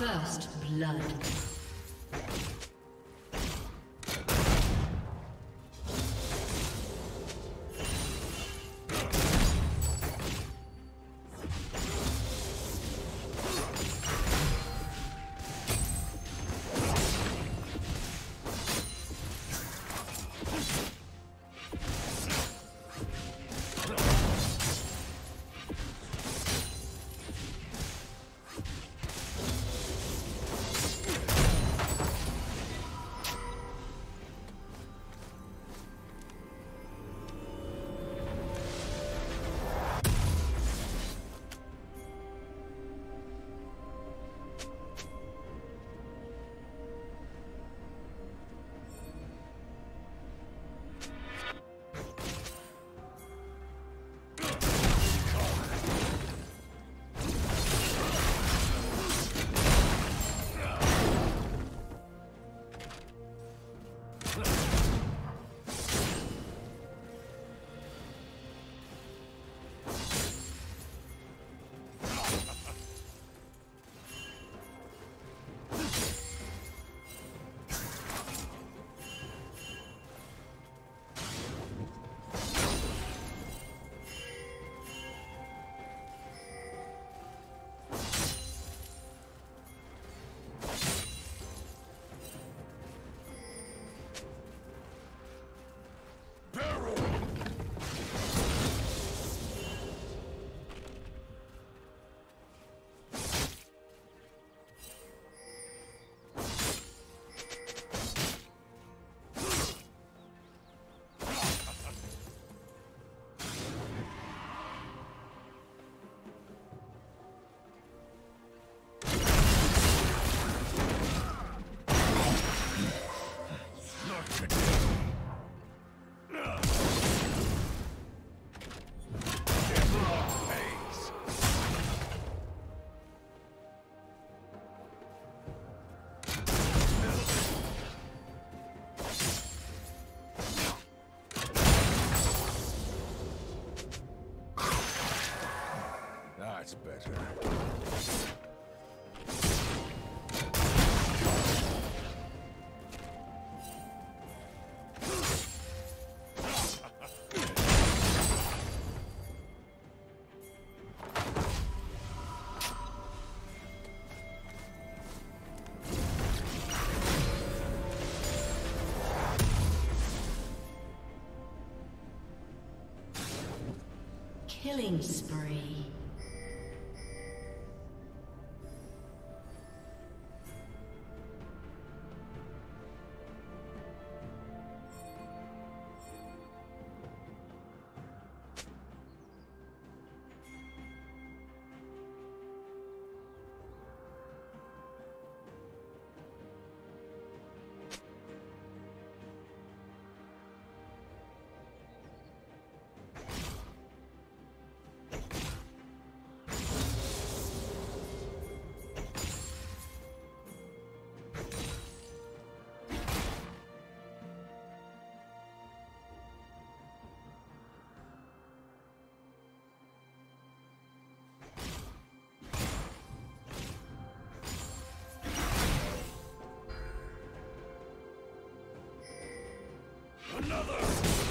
First blood. Killing spree. Another!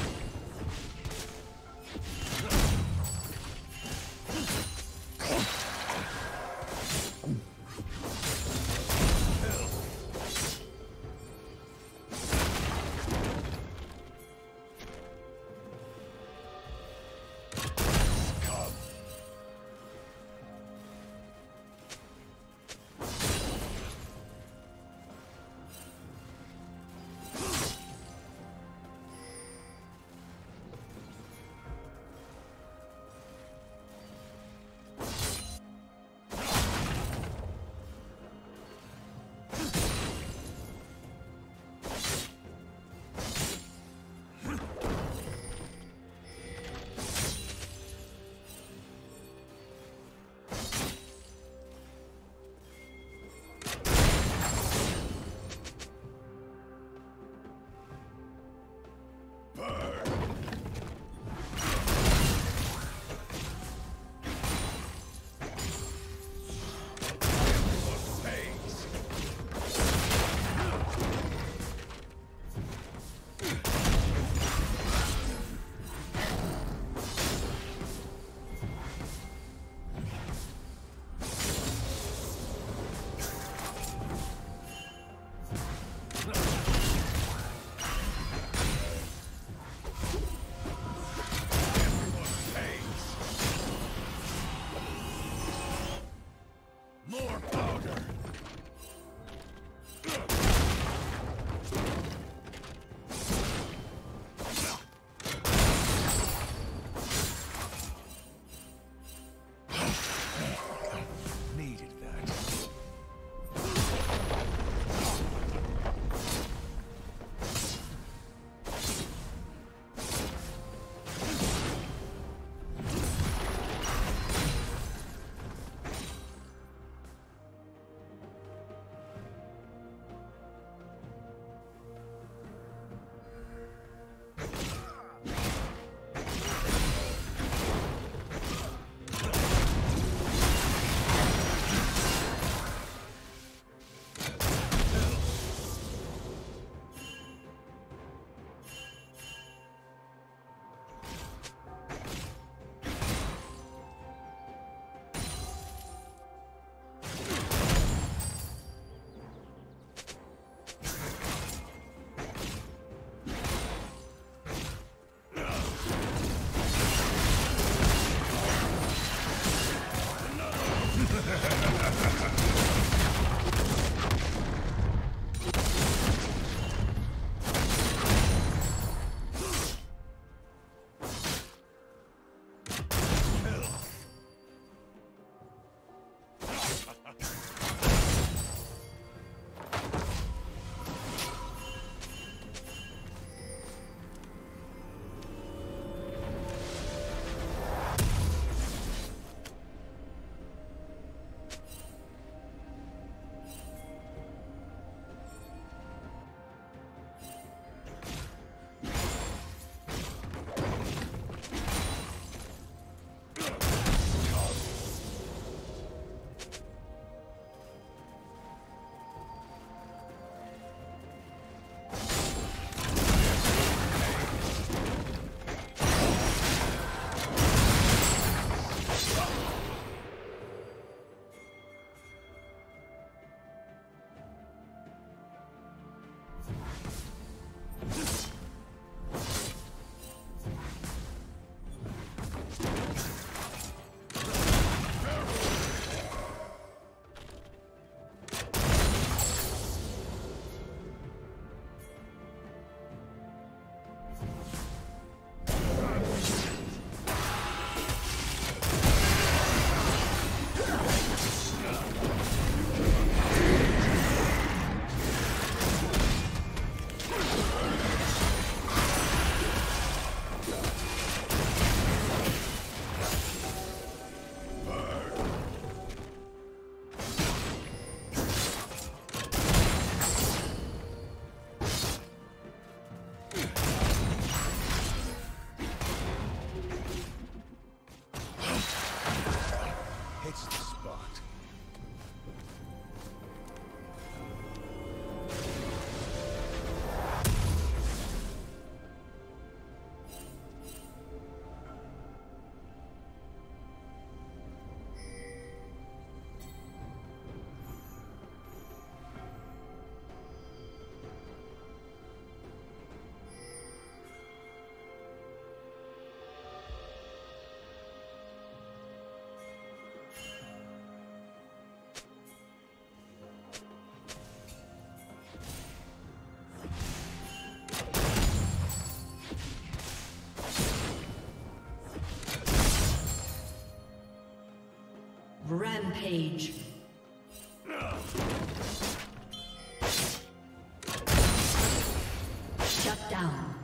Rampage. Shut down.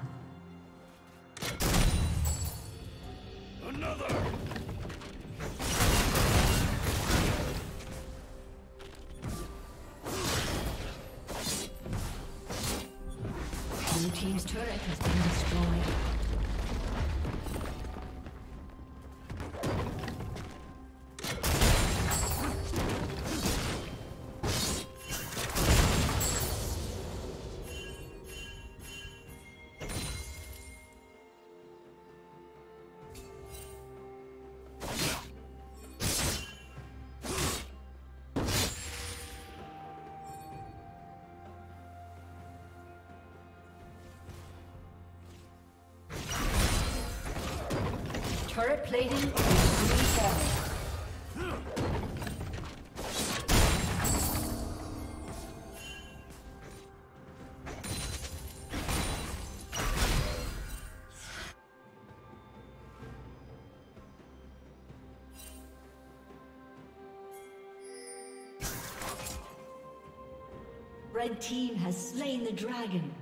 Another! Blue Team's turret has been destroyed. Turret plating is falling. Red team has slain the dragon.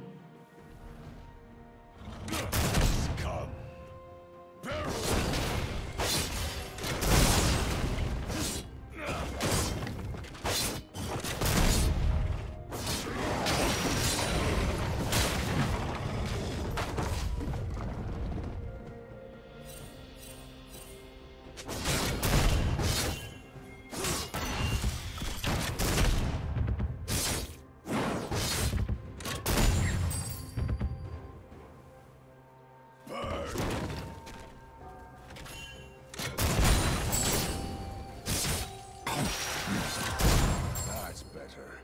That's better.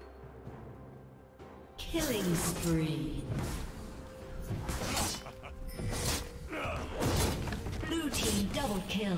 Killing spree. Blue team double kill.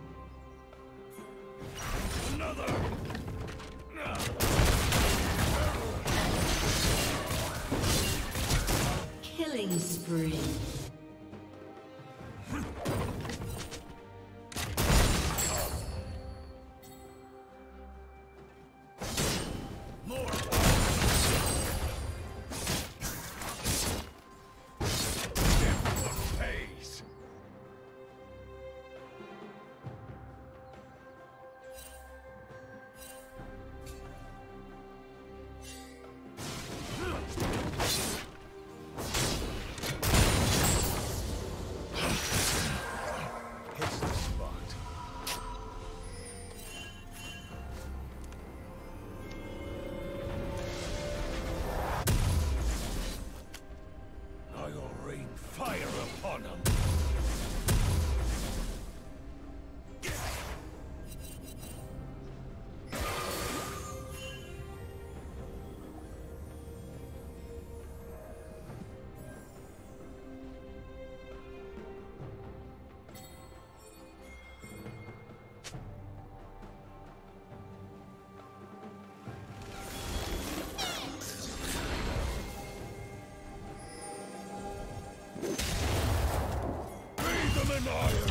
Bathe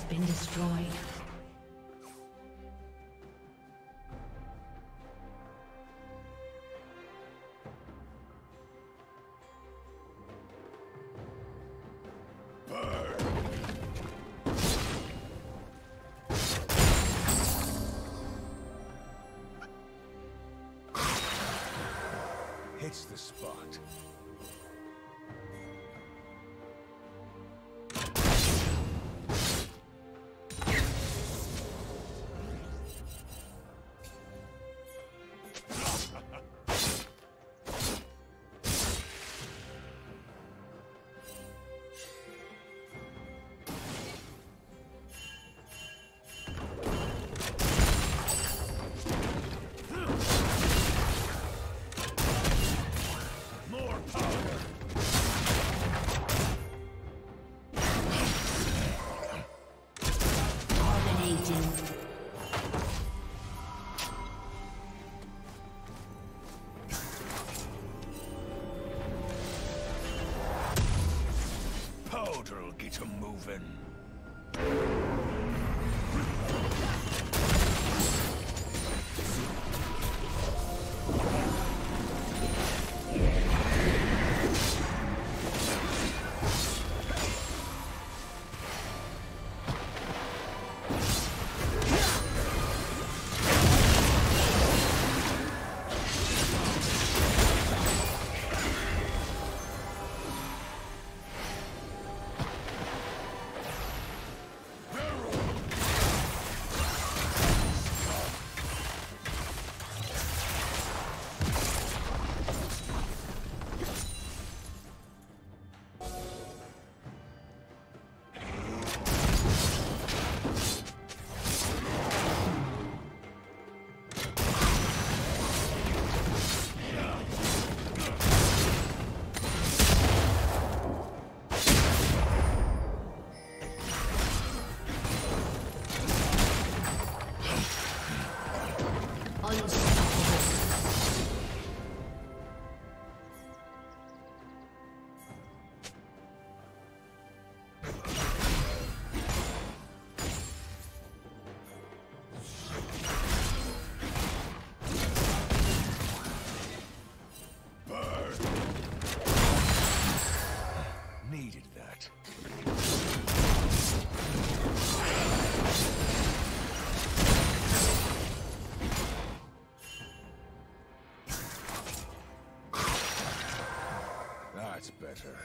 Has been destroyed. Hits the spot. Yoder'll get him moving. Better.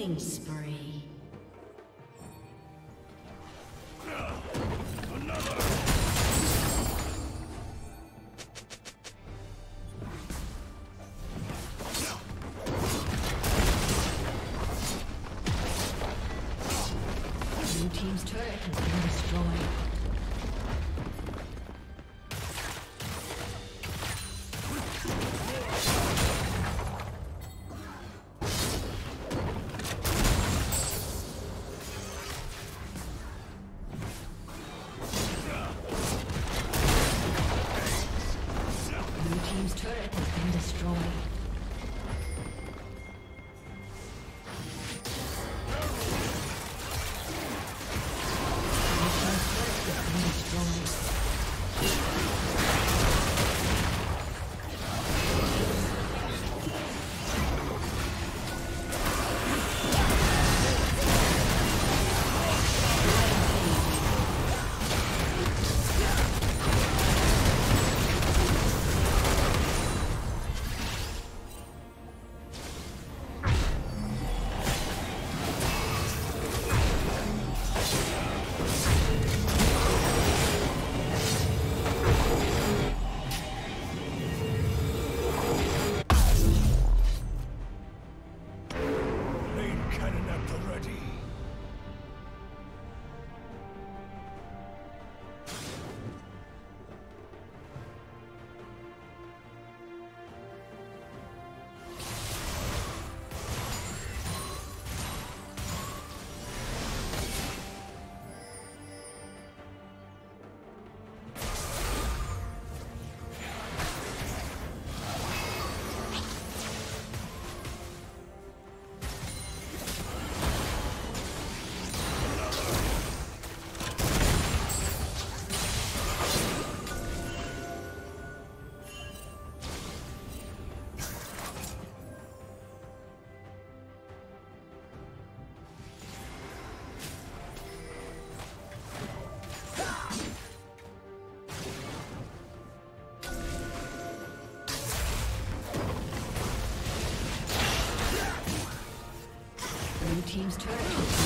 Killing spree. Turret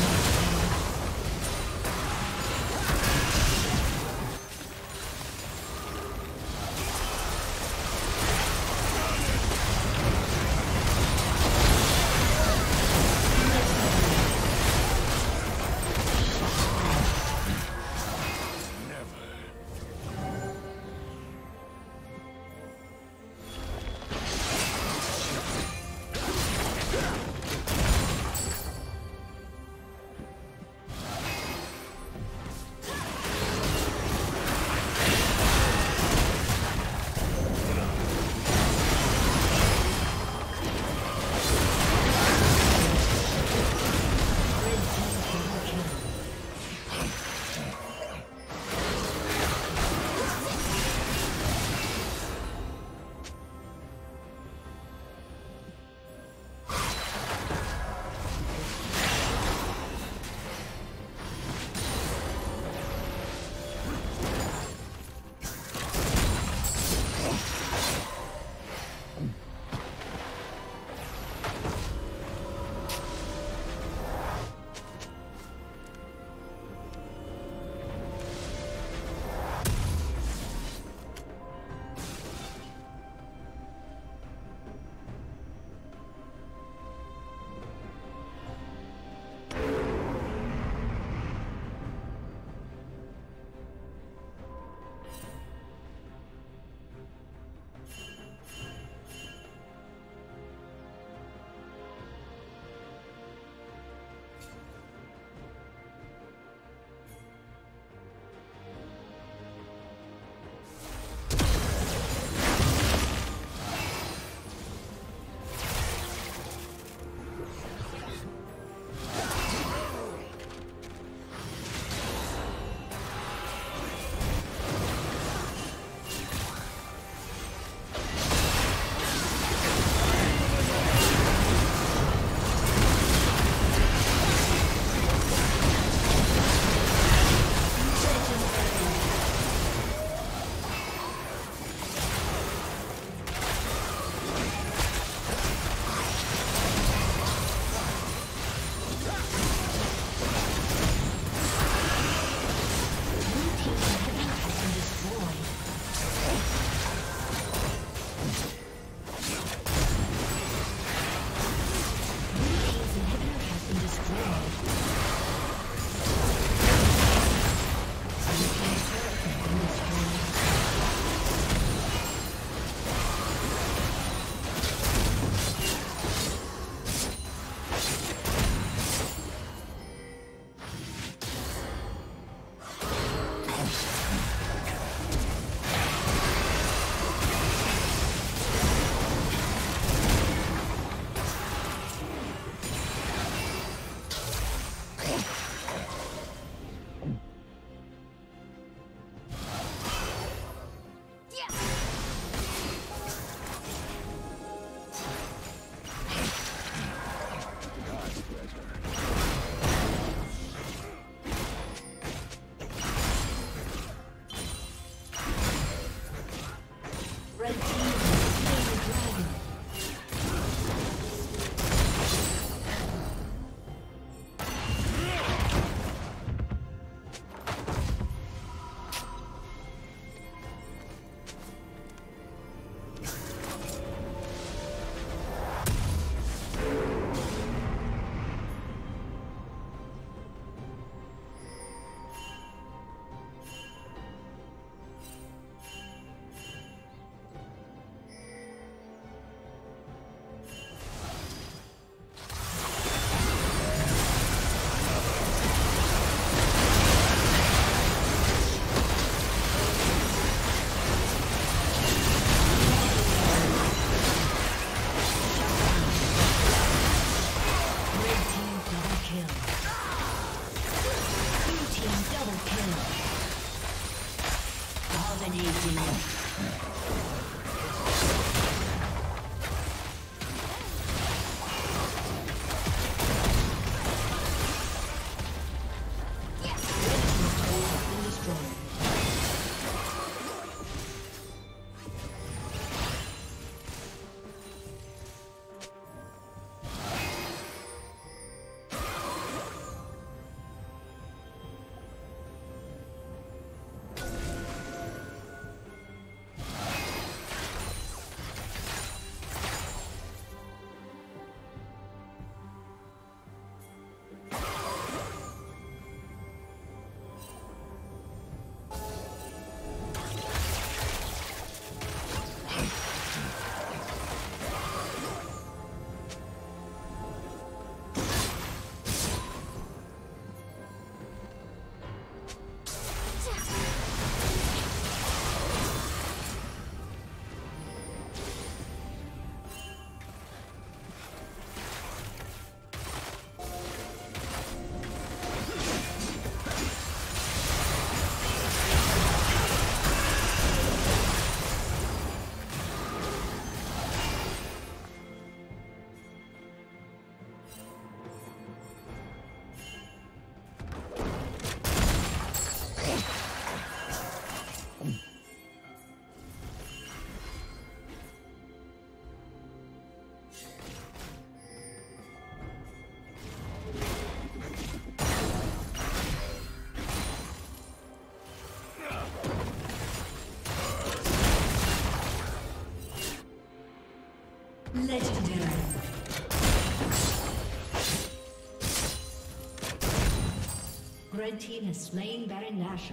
Red team has slain Baron Nashor.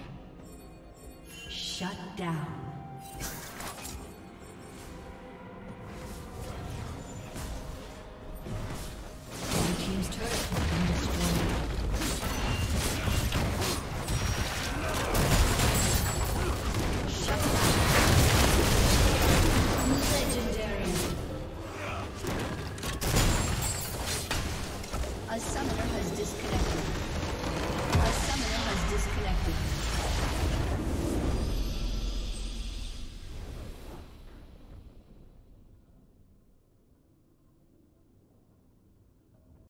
Shut down.